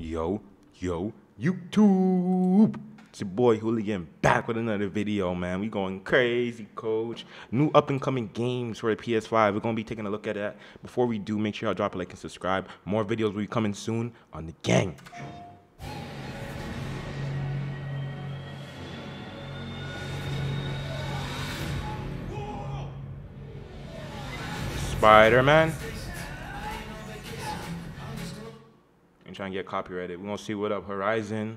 Yo, yo, YouTube. It's your boy Hooligan back with another video, man. We going crazy, coach. New up and coming games for the PS5. We're gonna be taking a look at that. Before we do, make sure y'all drop a like and subscribe. More videos will be coming soon on the gang. Spider-Man. And trying to get copyrighted. We're gonna see what up Horizon.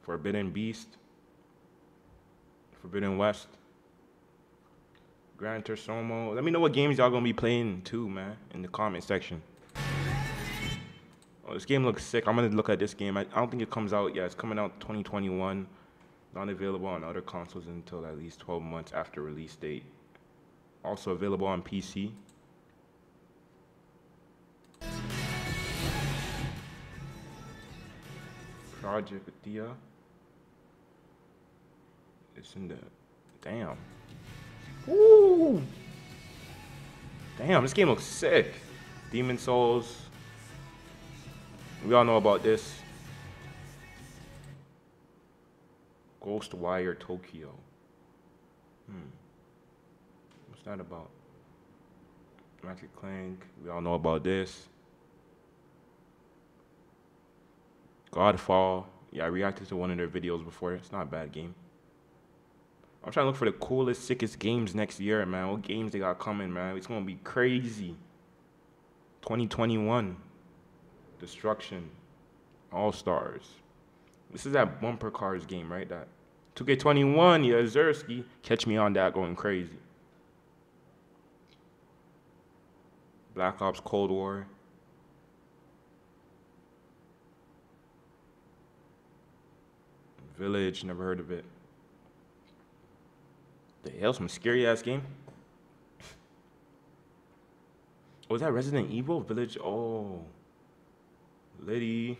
Forbidden Beast. Forbidden West. Gran Turismo. Let me know what games y'all gonna be playing too, man, in the comment section. Oh, this game looks sick. I'm gonna look at this game. I, I don't think it comes out yet. It's coming out 2021. Not available on other consoles until at least 12 months after release date. Also available on PC. Project Athia. It's in the damn. Woo! Damn, this game looks sick. Demon's Souls. We all know about this. Ghostwire Tokyo. Hmm. What's that about? Ratchet Clank. We all know about this. Godfall. Yeah, I reacted to one of their videos before. It's not a bad game. I'm trying to look for the coolest, sickest games next year, man. What games they got coming, man? It's gonna be crazy. 2021. Destruction. All Stars. This is that bumper cars game, right? That 2K21, yeah, Zersky. Catch me on that going crazy. Black Ops Cold War. Village, never heard of it. The hell, some scary ass game. Was oh, that Resident Evil Village? Oh, Liddy.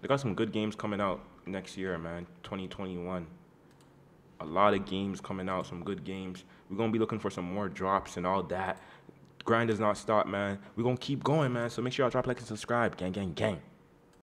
They got some good games coming out next year, man. 2021. A lot of games coming out, some good games. We're gonna be looking for some more drops and all that. Grind does not stop, man. We're gonna keep going, man. So make sure y'all drop like and subscribe. Gang, gang, gang.